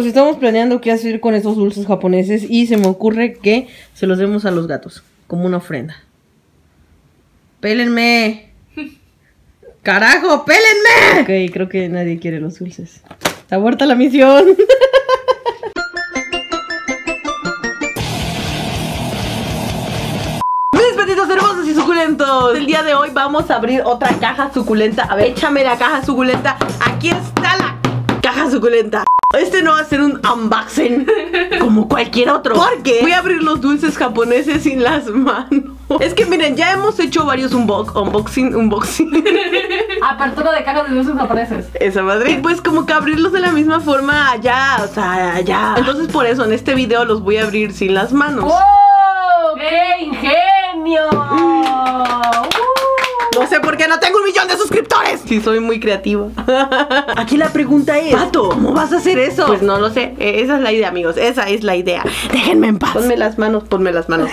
Estamos planeando qué hacer con estos dulces japoneses y se me ocurre que se los demos a los gatos como una ofrenda. ¡Pélenme! ¡Carajo, pélenme! Ok, creo que nadie quiere los dulces. Está muerta la misión. Mis petitos hermosos y suculentos. El día de hoy vamos a abrir otra caja suculenta. A ver, échame la caja suculenta. Aquí está la caja suculenta. Este no va a ser un unboxing como cualquier otro. Porque voy a abrir los dulces japoneses sin las manos. Es que miren, ya hemos hecho varios unbox unboxing, unboxing. Apertura de cajas de dulces japoneses. Esa madre. Pues como que abrirlos de la misma forma allá, o sea, allá. Entonces por eso en este video los voy a abrir sin las manos. ¡Wow! ¡Qué ingenio! No sé por qué no tengo un millón de suscriptores. Sí, soy muy creativa. Aquí la pregunta es, Pato, ¿cómo vas a hacer eso? Pues no lo sé. Eh, Esa es la idea, amigos. Esa es la idea. Déjenme en paz. Ponme las manos, ponme las manos.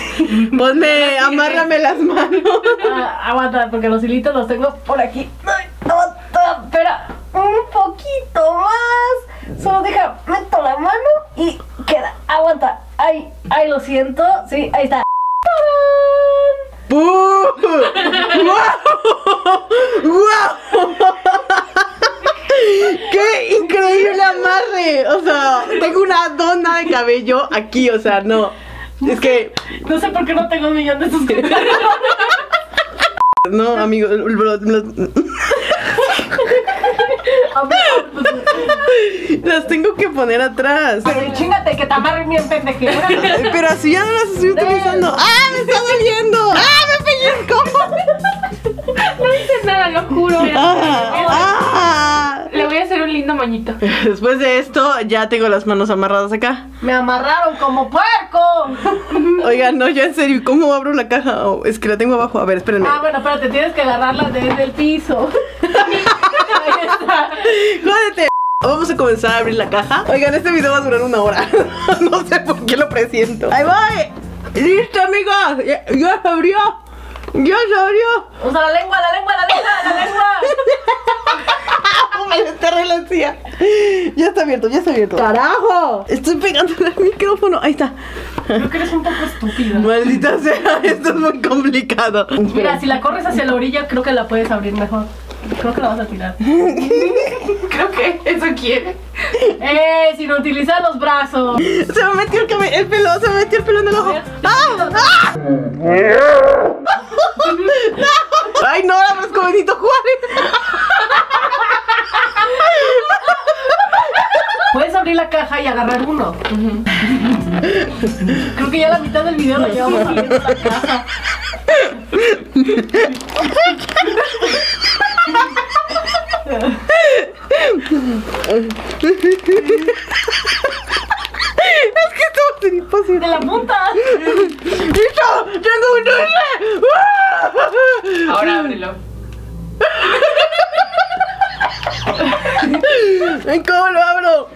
Ponme, amárrame las manos. Ah, aguanta, porque los hilitos los tengo por aquí. Ay, aguanta, espera, un poquito más. Solo deja, meto la mano y queda. Aguanta. Ay, ay, lo siento. Sí, ahí está. ¡Guau! ¡Guau! ¡Qué increíble amarre! O sea, tengo una dona de cabello aquí, o sea, no. Es que, No sé por qué no tengo un millón de suscriptores. no, amigo. Las tengo que poner atrás. Pero chingate, que te amarren bien pendejera. Pero así ya no las estoy utilizando. ¡Ah, me está doliendo! ¡Ah, me pellizco! No hice nada, lo juro. ¡Ah! ¡Ah! Después de esto, ya tengo las manos amarradas acá. Me amarraron como puerco. Oigan, no, yo en serio, ¿cómo abro la caja? Oh, es que la tengo abajo. A ver, espérenme. Ah, bueno, espérate, tienes que agarrarla desde el piso. ¡Jódete! Vamos a comenzar a abrir la caja. Oigan, este video va a durar una hora. no sé por qué lo presiento. ¡Ahí voy! ¡Listo, amigos! ¡Ya, ya se abrió! ¡Ya se abrió! Usa la lengua, la lengua, la lengua, la lengua. La encía. Ya está abierto, ya está abierto. ¡Carajo! Estoy pegando el micrófono. Ahí está. Creo que eres un poco estúpida. Maldita sea, esto es muy complicado. Mira, si la corres hacia la orilla, creo que la puedes abrir mejor. Creo que la vas a tirar. Creo que eso quiere. ¡Eh! Sin utilizar los brazos. Se me metió el, el pelo, se me metió el pelo en el ojo. ¡Ah! ¡Ah! ¡Ay, no! ¡La Juárez! Puedes abrir la caja y agarrar uno. Creo que ya la mitad del video lo llevamos abriendo la caja. Es que esto va a ser imposible. ¡De la punta! ¡Listo! ¡Tengo un dulce! Ahora ábrelo. Ay, ¿Cómo lo abro?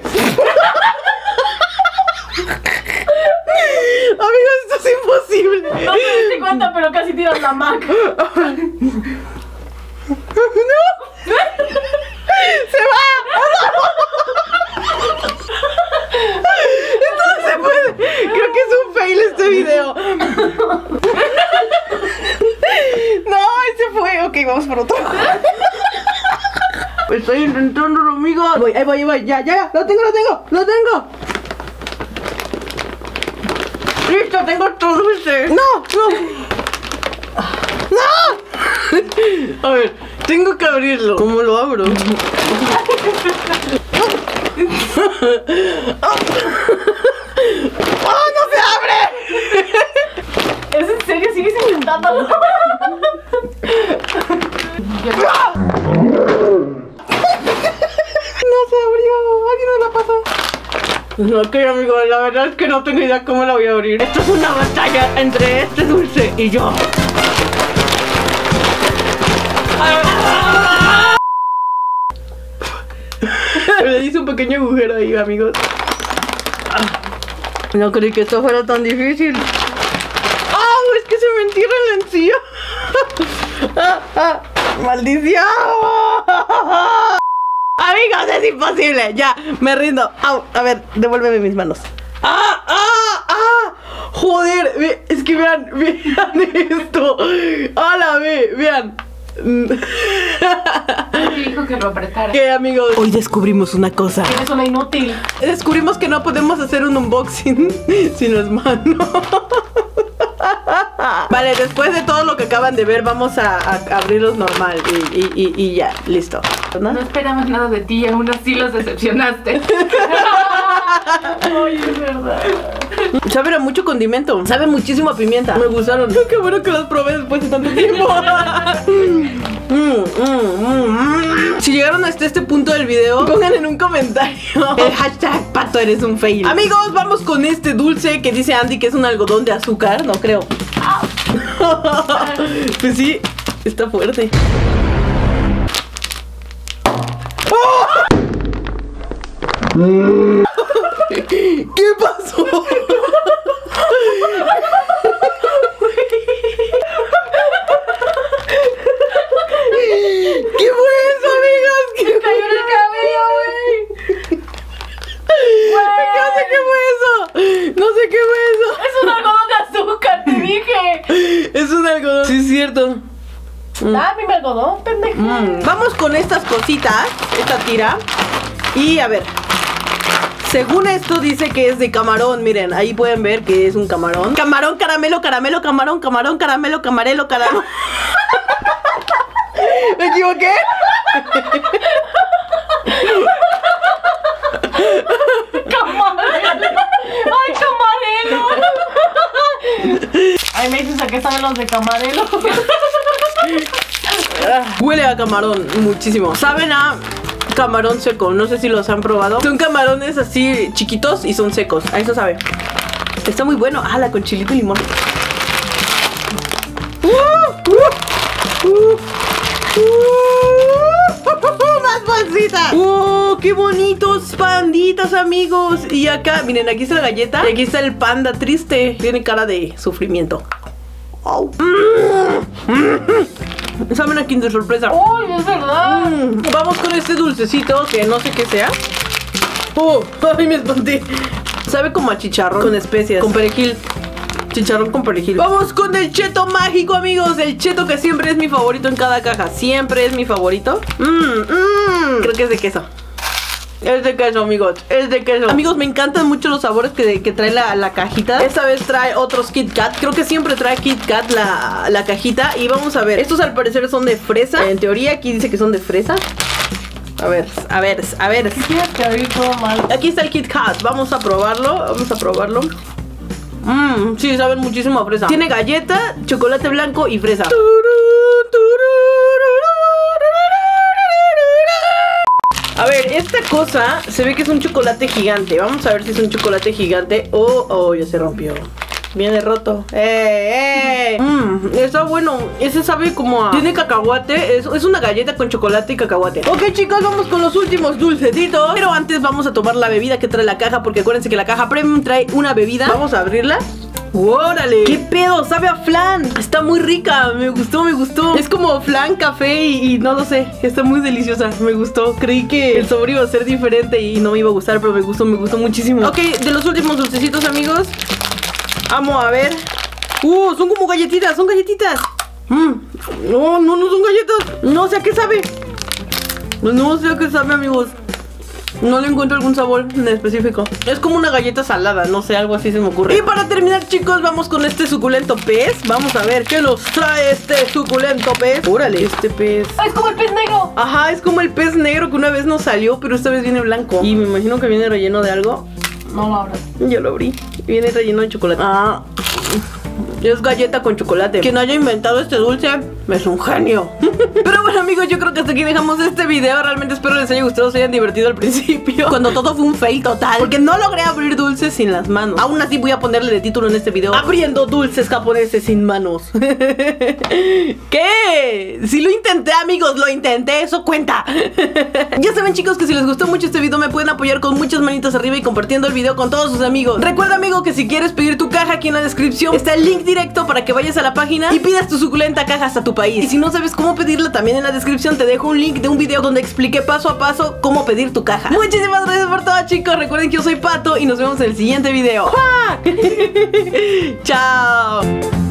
Amigos, esto es imposible. No me pero casi tiras la Mac. ¡No! ¡Se va! Esto no se puede. Creo que es un fail este video. No, ahí se fue. Ok, vamos por otro. Estoy intentándolo, amigos. Voy, ahí voy, ahí voy. Ya, ya, ya. Lo tengo, lo tengo, lo tengo. Listo, tengo tu dulce. No, no. ¡No! A ver, tengo que abrirlo. ¿Cómo lo abro? ¡Oh, no se abre! ¿Es en serio? ¿Sigues intentándolo? No se abrió. Alguien me la pasa. Ok, amigo, la verdad es que no tengo idea cómo la voy a abrir. Esto es una batalla entre este dulce y yo. Le hice un pequeño agujero ahí, amigos. No creí que esto fuera tan difícil. ¡Ah! Es que se me entierra en la encía. Ah, ah, ¡Maldición! Amigos, es imposible. Ya, me rindo. Au, a ver, devuélveme mis manos. ¡Ah! ¡Ah! ¡Ah! Joder, es que vean, vean esto. ¡Hala, ve! Vean. Me dijo que lo apretara. ¿Qué, amigos? Hoy descubrimos una cosa. Eres una inútil. Descubrimos que no podemos hacer un unboxing sin las manos. Vale, después de todo lo que acaban de ver, vamos a, a abrirlos normal y, y- y- y ya, listo. ¿No? No esperamos nada de ti y aún así los decepcionaste. Ay, es verdad. Saben a mucho condimento. Sabe muchísimo a pimienta. Me gustaron. Qué bueno que los probé después de tanto tiempo. Si llegaron hasta este punto del video, pongan en un comentario el hashtag pato eres un fail. Amigos, vamos con este dulce que dice Andy que es un algodón de azúcar. No creo. pues sí, está fuerte. ¿Qué pasó? ¿Qué fue eso, amigos? ¿Qué Cayó en el cabello, güey. No sé qué fue eso. No sé qué fue Es un algodón de azúcar, te dije. eso. Es un algodón. Sí, es cierto. Ah, mi algodón, pendejo. Mm, Vamos con estas cositas, esta tira. Y a ver. Según esto dice que es de camarón, miren, ahí pueden ver que es un camarón. Camarón, caramelo, caramelo, camarón, camarón, caramelo, camarelo, caramelo. ¿Me equivoqué? ¡Camarelo! ¡Ay, camarelo! Ay, me dices a qué saben los de camarelo. Huele a camarón muchísimo. Saben a camarón seco. No sé si los han probado. Son camarones así chiquitos y son secos. A eso sabe. Está muy bueno. Ah, la con chilito y limón. ¡Más bolsitas! ¡Oh, qué bonitos panditas, amigos! Y acá, miren, aquí está la galleta. Y aquí está el panda triste. Tiene cara de sufrimiento. Au. Saben a Kinder sorpresa. ¡Uy, es verdad! Mm, Vamos con este dulcecito que no sé qué sea. Oh, ay, me espanté. Sabe como a chicharrón con especias, con perejil. Chicharrón con perejil. Vamos con el cheto mágico, amigos. El cheto que siempre es mi favorito en cada caja. Siempre es mi favorito. Mmm, mmm. Creo que es de queso. Es de queso, amigos. Es de queso. Amigos, me encantan mucho los sabores que, que trae la, la cajita. Esta vez trae otros Kit Kat. Creo que siempre trae Kit Kat la, la cajita. Y vamos a ver. Estos al parecer son de fresa. En teoría aquí dice que son de fresa. A ver, a ver, a ver. Aquí está el Kit Kat. Vamos a probarlo. Vamos a probarlo. Mmm, sí, saben muchísimo a fresa. Tiene galleta, chocolate blanco y fresa. A ver, esta cosa se ve que es un chocolate gigante. Vamos a ver si es un chocolate gigante. Oh, oh, ya se rompió. Viene roto. ¡Eh, eh! Mmm, está bueno. Ese sabe como a. Tiene cacahuate. Es, es una galleta con chocolate y cacahuate. Ok, chicos, vamos con los últimos dulcecitos. Pero antes vamos a tomar la bebida que trae la caja. Porque acuérdense que la caja premium trae una bebida. Vamos a abrirla. ¡Órale! ¿Qué pedo? Sabe a flan. Está muy rica. Me gustó, me gustó. Es como flan, café y, y no lo sé. Está muy deliciosa. Me gustó. Creí que el sabor iba a ser diferente y no me iba a gustar, pero me gustó, me gustó muchísimo. Ok, de los últimos dulcecitos, amigos. Vamos a ver. ¡Uh! Son como galletitas, son galletitas. Mm. No, no, no son galletas. No sé a qué sabe. No sé a qué sabe, amigos. No le encuentro algún sabor en específico. Es como una galleta salada, no sé, algo así se me ocurre. Y para terminar, chicos, vamos con este suculento pez. Vamos a ver qué nos trae este suculento pez. Órale, este pez. ¡Ay, es como el pez negro! Ajá, es como el pez negro que una vez nos salió, pero esta vez viene blanco. Y me imagino que viene relleno de algo. No lo abras. Ya lo abrí. Viene relleno de chocolate. Ah. Es galleta con chocolate. Quien haya inventado este dulce es un genio. Pero bueno, amigos, yo creo que hasta aquí dejamos este video. Realmente espero les haya gustado, se hayan divertido al principio. Cuando todo fue un fail total. Porque no logré abrir dulces sin las manos. Aún así voy a ponerle de título en este video. Abriendo dulces japoneses sin manos. ¿Qué? Si lo intenté, amigos, lo intenté. Eso cuenta. ya saben, chicos, que si les gustó mucho este video me pueden apoyar con muchas manitas arriba y compartiendo el video con todos sus amigos. Recuerda, amigo, que si quieres pedir tu caja aquí en la descripción está el link directo para que vayas a la página y pidas tu suculenta caja hasta tu país. Y si no sabes cómo pedirla, también en la descripción te dejo un link de un video donde expliqué paso a paso cómo pedir tu caja. Muchísimas gracias por todo, chicos. Recuerden que yo soy Pato y nos vemos en el siguiente video. ¡Chao!